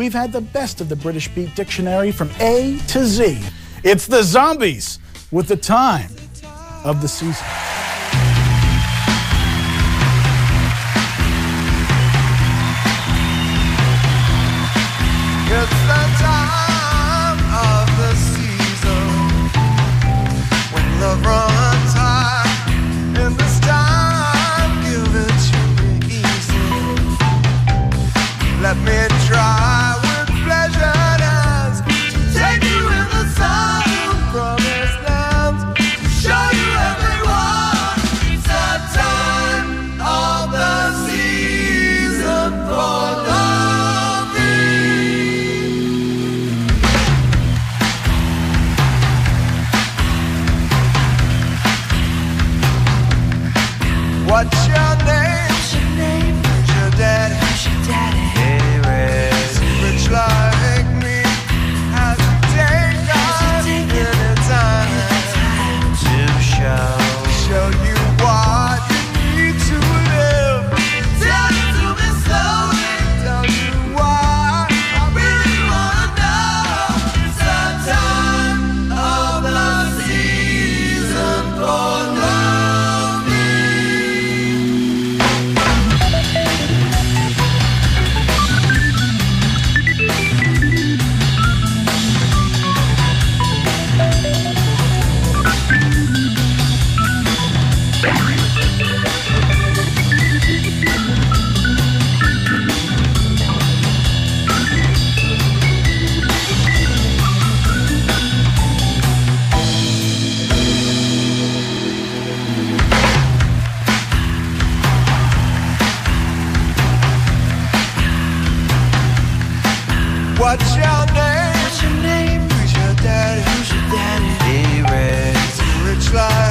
We've had the best of the British Beat Dictionary from A to Z. It's the zombies with the time of the season. What's your name? What's your name? Who's your daddy? Who's your daddy? He rich life.